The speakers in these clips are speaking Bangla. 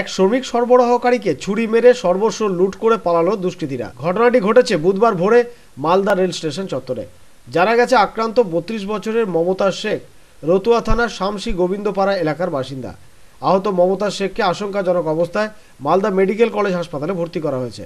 এক শ্রমিক সরবরাহকারীকে ছুরি মেরে সর্বস্ব লুট করে পালালো দুষ্কৃতীরা। ঘটনাটি ঘটেছে বুধবার ভোরে মালদা রেল স্টেশন চত্বরে। জানা গেছে, আক্রান্ত বত্রিশ বছরের মমতা শেখ রতুয়া থানার শামসি গোবিন্দপাড়া এলাকার বাসিন্দা। আহত মমতা শেখকে আশঙ্কাজনক অবস্থায় মালদা মেডিকেল কলেজ হাসপাতালে ভর্তি করা হয়েছে।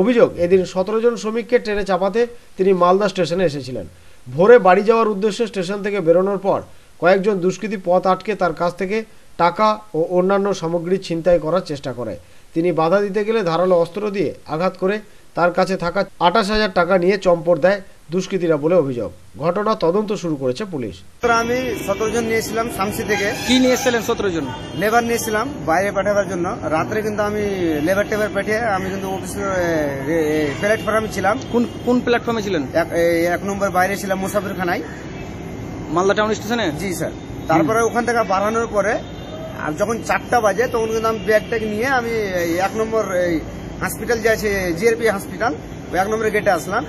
অভিযোগ, এদিন সতেরো জন শ্রমিককে ট্রেনে চাপাতে তিনি মালদা স্টেশনে এসেছিলেন। ভোরে বাড়ি যাওয়ার উদ্দেশ্যে স্টেশন থেকে বেরোনোর পর কয়েকজন দুষ্কৃতী পথ আটকে তার কাছ থেকে টাকা ও অন্যান্য সামগ্রী ছিনতাই করার চেষ্টা করে। তিনি বাধা দিতে গেলে ধারালো অস্ত্র দিয়ে আঘাত করে তার কাছে থাকা আঠাশ হাজার টাকা নিয়ে চম্পট দেয় দুষ্কৃতীরা বলে অভিযোগ। ঘটনা তদন্ত শুরু করেছে পুলিশ। আমি সতেরো জন নিয়েছিলাম শামসি থেকে। কি নিয়ে এসেছিলেন সতেরো জন? লেবার নিয়েছিলাম বাইরে পাঠাবার জন্য। রাত্রে কিন্তু আমি লেবার টেবার পাঠিয়ে আমি কিন্তু অফিস প্ল্যাটফর্মে ছিলাম। কোন কোন প্ল্যাটফর্মে ছিলেন? এক- এক নম্বর বাইরে ছিলাম মুসাফিরখানায়। মালদা টাউন স্টেশনে? জি স্যার। তারপরে ওখান থেকে বাড়ানোর পরে আর যখন চারটা বাজে তখন কিন্তু আমি ব্যাগটাকে নিয়ে আমি এক নম্বর এই হসপিটাল যে আছে জিআরপি হসপিটাল ওই এক নম্বরের গেটে আসলাম।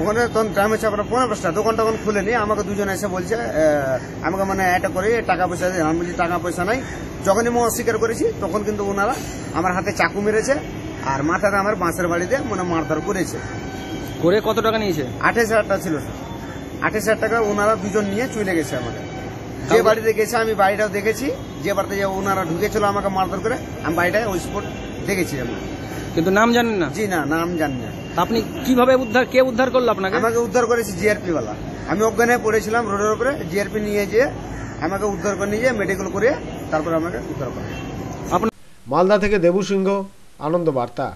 ওখানে তখন টাইম হচ্ছে আপনার পনেরো পাঁচটা দোকান টোকান খুলেনি আমাকে দুজন এসে বলছে আমাকে মানে এটা করে টাকা পয়সা আমি বলছি টাকা পয়সা নাই। যখনই আমি অস্বীকার করেছি তখন কিন্তু ওনারা আমার হাতে চাকু মেরেছে আর মাথাতে আমার বাঁশের বাড়িতে মানে মারধর করেছে। করে কত টাকা নিয়েছে? আঠাশ হাজার টাকা ছিল আঠাশ হাজার টাকা ওনারা দুজন নিয়ে চলে গেছে আমাকে। যে বাড়িতে গেছে আমি বাড়িটাও দেখেছি। যে বাড়িতে যে ওনারা ঢুকেছিল আমাকে মারধর করে আমি বাড়িটায় ওই স্পট দেখেছি আমি। কিন্তু নাম জানেন না? জি না নাম জানি না। তা আপনি কীভাবে উদ্ধার কে উদ্ধার করল আপনাকে? আমাকে উদ্ধার করেছে জিআরপি ওয়ালা আমি অজ্ঞান পড়েছিলাম রোডের উপরে জিআরপি নিয়ে যেয়ে আমাকে উদ্ধার করে নিয়ে যেয়ে মেডিকেল করে তারপর আমাকে উদ্ধার করে। আপনার মালদা থেকে দেবু সিংহ আনন্দ বার্তা।